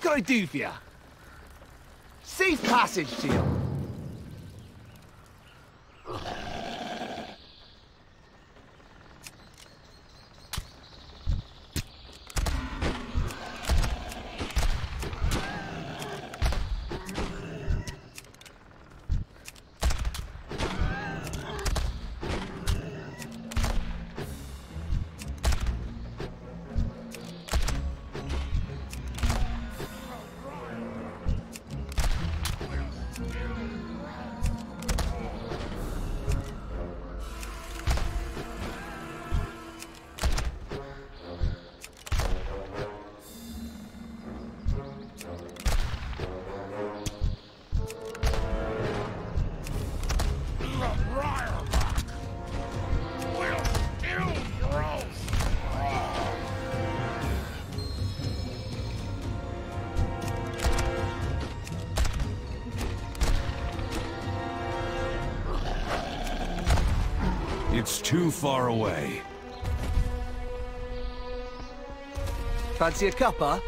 What can I do for you? Safe passage to you. It's too far away. Fancy a cuppa?